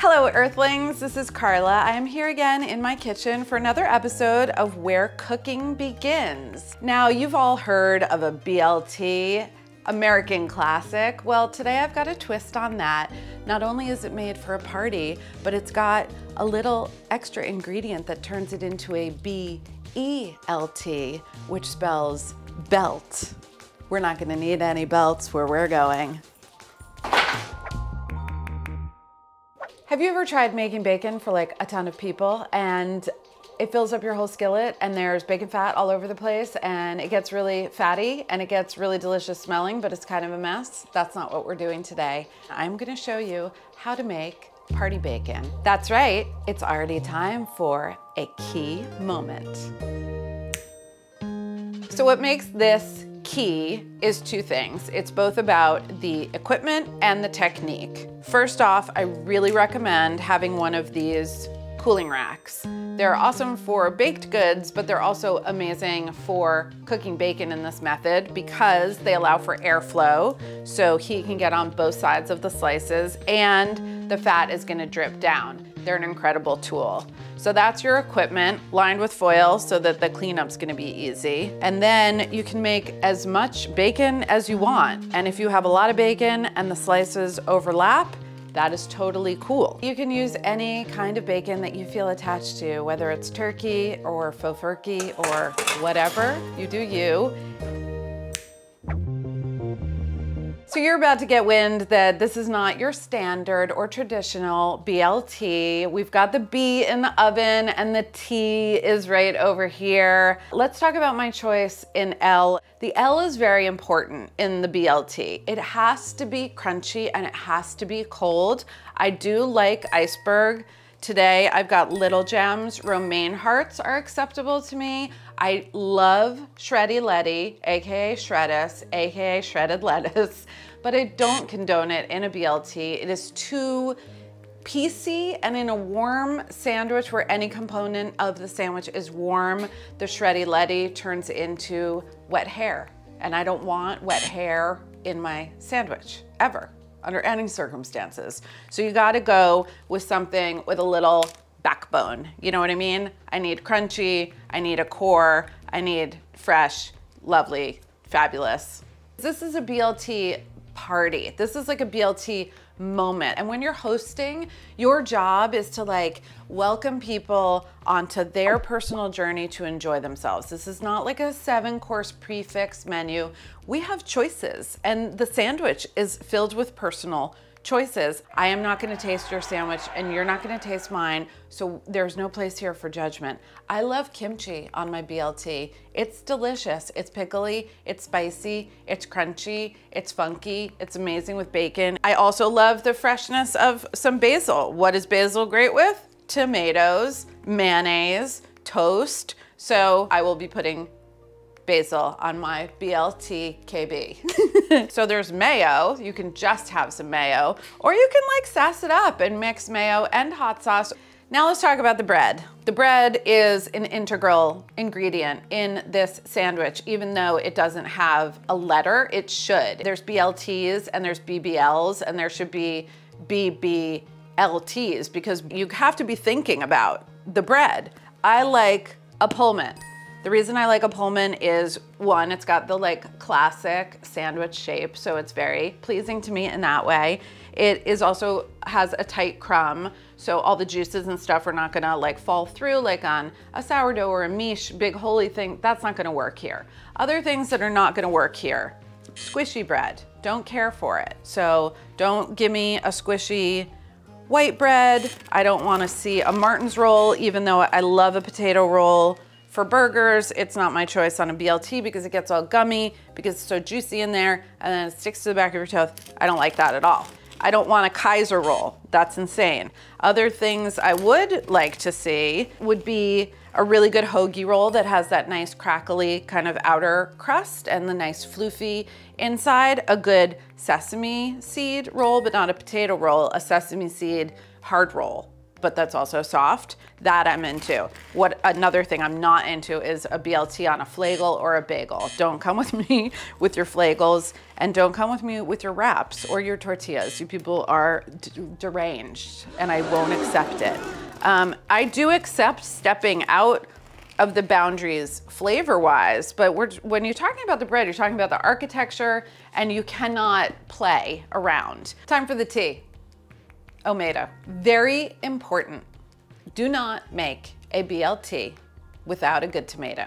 Hello, Earthlings. This is Carla. I am here again in my kitchen for another episode of Where Cooking Begins. Now, you've all heard of a BLT, American classic. Well, today I've got a twist on that. Not only is it made for a party, but it's got a little extra ingredient that turns it into a B-E-L-T, which spells belt. We're not gonna need any belts where we're going. Have you ever tried making bacon for like a ton of people and it fills up your whole skillet and there's bacon fat all over the place and it gets really fatty and it gets really delicious smelling, but it's kind of a mess? That's not what we're doing today. I'm gonna show you how to make party bacon. That's right, it's already time for a key moment. So what makes this key is two things. It's both about the equipment and the technique. First off, I really recommend having one of these cooling racks. They're awesome for baked goods, but they're also amazing for cooking bacon in this method because they allow for airflow, so heat can get on both sides of the slices and the fat is gonna drip down. They're an incredible tool. So that's your equipment lined with foil so that the cleanup's gonna be easy. And then you can make as much bacon as you want. And if you have a lot of bacon and the slices overlap, that is totally cool. You can use any kind of bacon that you feel attached to, whether it's turkey or faux turkey or whatever, you do you. So you're about to get wind that this is not your standard or traditional BLT. We've got the B in the oven and the T is right over here. Let's talk about my choice in L. The L is very important in the BLT. It has to be crunchy and it has to be cold. I do like iceberg. Today I've got Little Gems. Romaine hearts are acceptable to me. I love Shreddy Letty, AKA Shreddus, AKA Shredded Lettuce, but I don't condone it in a BLT. It is too PC and in a warm sandwich where any component of the sandwich is warm, the Shreddy Letty turns into wet hair. And I don't want wet hair in my sandwich, ever under any circumstances. So you gotta go with something with a little backbone. You know what I mean? I need crunchy, I need a core, I need fresh, lovely, fabulous. This is a BLT party. This is like a BLT moment. And when you're hosting, your job is to like welcome people onto their personal journey to enjoy themselves. This is not like a seven course prix fixe menu. We have choices and the sandwich is filled with personal choices. I am not gonna taste your sandwich and you're not gonna taste mine, so there's no place here for judgment. I love kimchi on my BLT. It's delicious. It's pickly, it's spicy, it's crunchy, it's funky, it's amazing with bacon. I also love the freshness of some basil. What is basil great with? Tomatoes, mayonnaise, toast. So I will be putting basil on my BLT KB. so there's mayo, you can just have some mayo, or you can like sass it up and mix mayo and hot sauce. Now let's talk about the bread. The bread is an integral ingredient in this sandwich, even though it doesn't have a letter, it should. There's BLTs and there's BBLs and there should be BBLTs because you have to be thinking about the bread. I like a Pullman. The reason I like a Pullman is one, it's got the like classic sandwich shape, so it's very pleasing to me in that way. It is also has a tight crumb, so all the juices and stuff are not gonna like fall through like on a sourdough or a miche, big holy thing, that's not gonna work here. Other things that are not gonna work here, squishy bread, don't care for it. So don't give me a squishy white bread. I don't wanna see a Martin's roll, even though I love a potato roll. For burgers, it's not my choice on a BLT because it gets all gummy, because it's so juicy in there, and then it sticks to the back of your tooth. I don't like that at all. I don't want a Kaiser roll. That's insane. Other things I would like to see would be a really good hoagie roll that has that nice crackly kind of outer crust and the nice floofy inside. A good sesame seed roll, but not a potato roll, a sesame seed hard roll but that's also soft. That I'm into. What another thing I'm not into is a BLT on a flagel or a bagel. Don't come with me with your flagels and don't come with me with your wraps or your tortillas. You people are deranged and I won't accept it. Um, I do accept stepping out of the boundaries flavor wise, but when you're talking about the bread, you're talking about the architecture and you cannot play around. Time for the tea. Omedo. Very important. Do not make a BLT without a good tomato.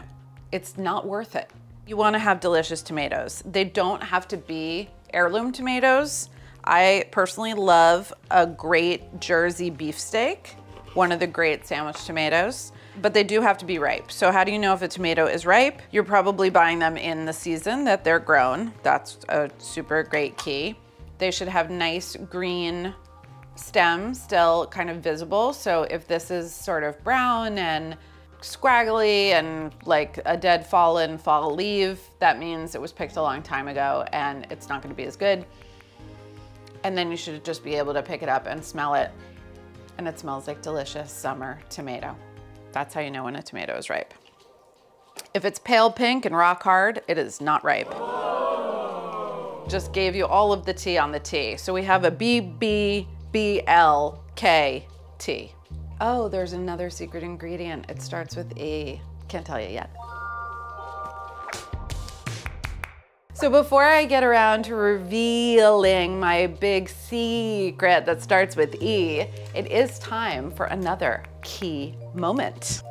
It's not worth it. You wanna have delicious tomatoes. They don't have to be heirloom tomatoes. I personally love a great Jersey beefsteak, one of the great sandwich tomatoes, but they do have to be ripe. So how do you know if a tomato is ripe? You're probably buying them in the season that they're grown. That's a super great key. They should have nice green stem still kind of visible. So if this is sort of brown and scraggly and like a dead fallen fall leaf, that means it was picked a long time ago and it's not gonna be as good. And then you should just be able to pick it up and smell it. And it smells like delicious summer tomato. That's how you know when a tomato is ripe. If it's pale pink and rock hard, it is not ripe. Just gave you all of the tea on the tea. So we have a BB B-L-K-T. Oh, there's another secret ingredient. It starts with E. Can't tell you yet. So before I get around to revealing my big secret that starts with E, it is time for another key moment.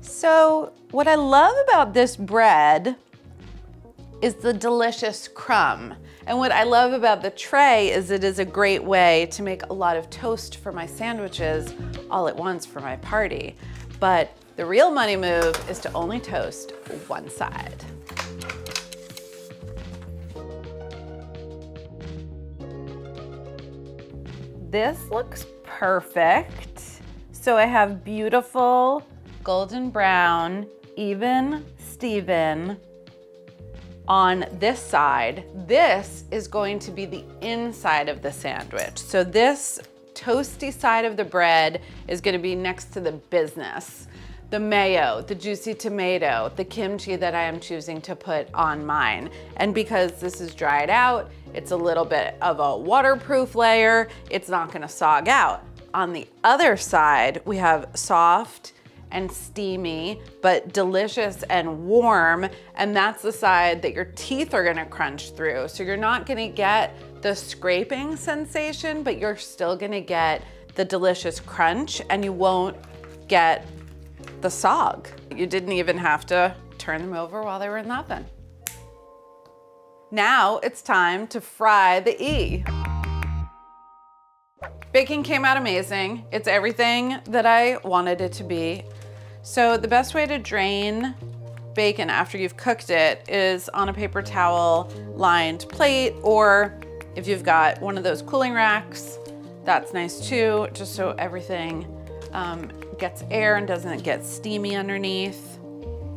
So what I love about this bread is the delicious crumb. And what I love about the tray is it is a great way to make a lot of toast for my sandwiches all at once for my party. But the real money move is to only toast one side. This looks perfect. So I have beautiful golden brown, even Steven on this side, this is going to be the inside of the sandwich. So this toasty side of the bread is gonna be next to the business. The mayo, the juicy tomato, the kimchi that I am choosing to put on mine. And because this is dried out, it's a little bit of a waterproof layer, it's not gonna sog out. On the other side, we have soft, and steamy, but delicious and warm. And that's the side that your teeth are gonna crunch through. So you're not gonna get the scraping sensation, but you're still gonna get the delicious crunch and you won't get the sog. You didn't even have to turn them over while they were in the oven. Now it's time to fry the E. Baking came out amazing. It's everything that I wanted it to be. So the best way to drain bacon after you've cooked it is on a paper towel lined plate or if you've got one of those cooling racks, that's nice too, just so everything um, gets air and doesn't get steamy underneath.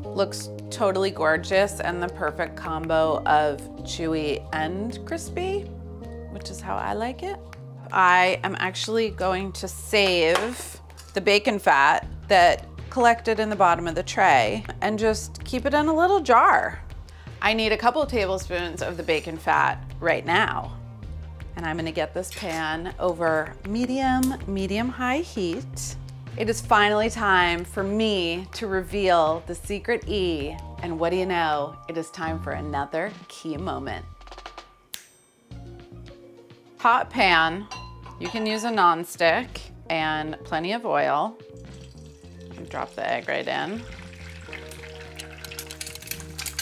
Looks totally gorgeous and the perfect combo of chewy and crispy, which is how I like it. I am actually going to save the bacon fat that collected in the bottom of the tray and just keep it in a little jar. I need a couple tablespoons of the bacon fat right now. And I'm gonna get this pan over medium, medium high heat. It is finally time for me to reveal the secret E. And what do you know? It is time for another key moment. Hot pan, you can use a nonstick and plenty of oil. Drop the egg right in.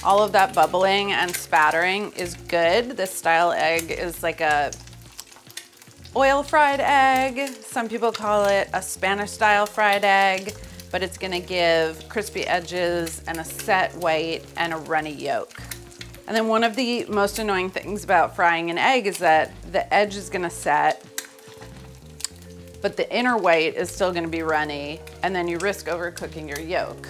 All of that bubbling and spattering is good. This style egg is like a oil fried egg. Some people call it a Spanish style fried egg, but it's gonna give crispy edges and a set white and a runny yolk. And then one of the most annoying things about frying an egg is that the edge is gonna set but the inner white is still gonna be runny, and then you risk overcooking your yolk.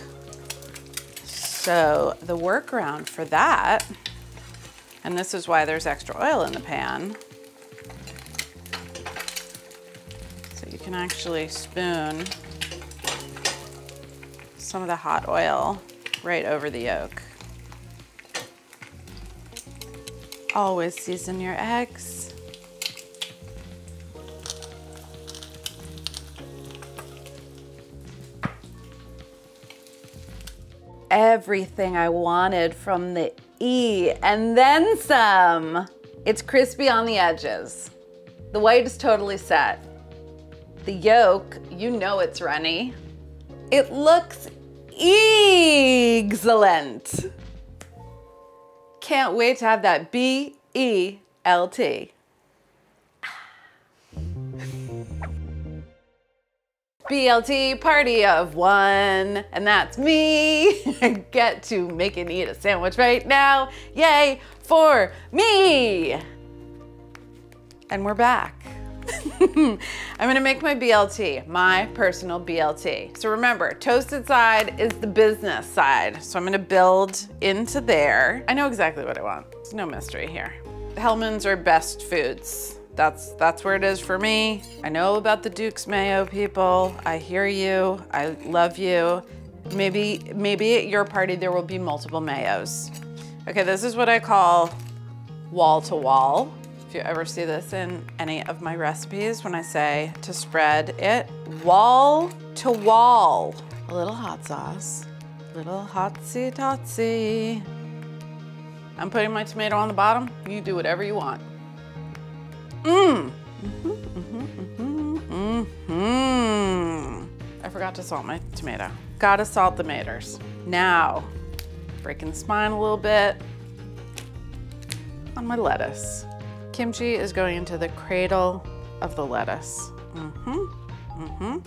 So the workaround for that And this is why there's extra oil in the pan. So you can actually spoon some of the hot oil right over the yolk. Always season your eggs. Everything I wanted from the E and then some. It's crispy on the edges. The white is totally set. The yolk, you know it's runny. It looks excellent. Can't wait to have that B-E-L-T. BLT party of one, and that's me. I get to make and eat a sandwich right now. Yay for me. And we're back. I'm gonna make my BLT, my personal BLT. So remember, toasted side is the business side. So I'm gonna build into there. I know exactly what I want. There's no mystery here. Hellmann's are best foods. That's, that's where it is for me. I know about the Duke's Mayo people. I hear you, I love you. Maybe, maybe at your party there will be multiple mayos. Okay, this is what I call wall to wall. If you ever see this in any of my recipes, when I say to spread it, wall to wall. A little hot sauce, little hotsy totsy. I'm putting my tomato on the bottom. You do whatever you want. Mmm. Mm-hmm, mm-hmm. I forgot to salt my tomato. Gotta salt the tomatoes. Now, breaking the spine a little bit on my lettuce. Kimchi is going into the cradle of the lettuce. Mm-hmm, mm-hmm,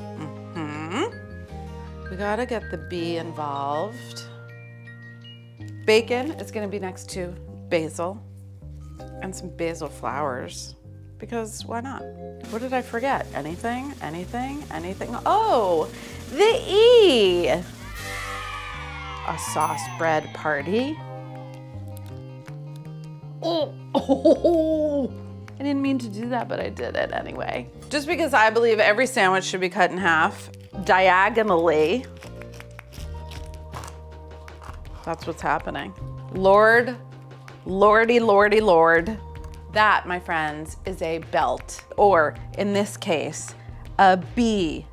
mm-hmm. We gotta get the bee involved. Bacon is gonna be next to basil and some basil flowers because why not? What did I forget? Anything, anything, anything? Oh, the E. A sauce bread party. Oh, oh, I didn't mean to do that, but I did it anyway. Just because I believe every sandwich should be cut in half diagonally. That's what's happening. Lord, lordy, lordy, lord. That, my friends, is a belt, or in this case, a B,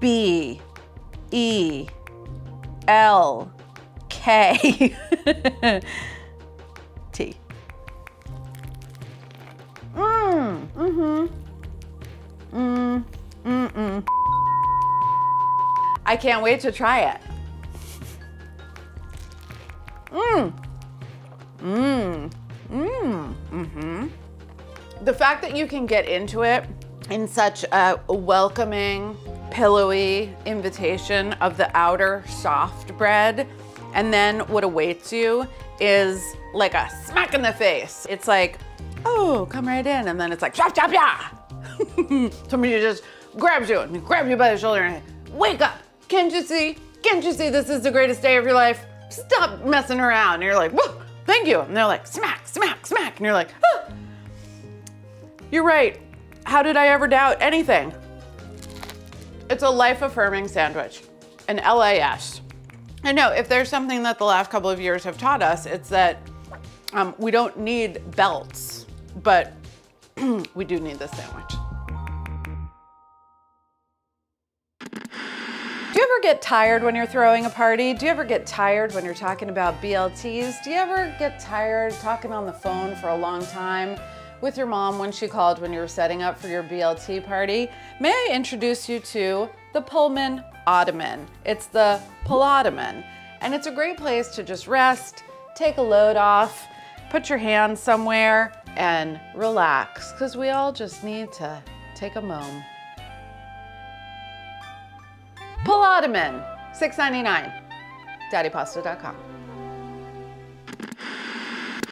B, E, L, K, T. Mmm, mm-hmm. Mmm, mm-mm. I can't wait to try it. Mmm. Mmm. Mmm. Mm-hmm. The fact that you can get into it in such a welcoming, pillowy invitation of the outer soft bread, and then what awaits you is like a smack in the face. It's like, oh, come right in. And then it's like, chop, chop, yeah. Somebody just grabs you and grabs you by the shoulder and wake up. Can't you see? Can't you see this is the greatest day of your life? Stop messing around. And you're like, whoa, thank you. And they're like, smack, smack, smack. And you're like, ah. You're right. How did I ever doubt anything? It's a life affirming sandwich, an LAS. I know if there's something that the last couple of years have taught us, it's that um, we don't need belts, but we do need this sandwich. You ever get tired when you're throwing a party? Do you ever get tired when you're talking about BLTs? Do you ever get tired talking on the phone for a long time with your mom when she called when you were setting up for your BLT party? May I introduce you to the Pullman Ottoman. It's the Pullottoman, and it's a great place to just rest, take a load off, put your hands somewhere, and relax, because we all just need to take a moment. Ottoman, $6.99, daddypasta.com.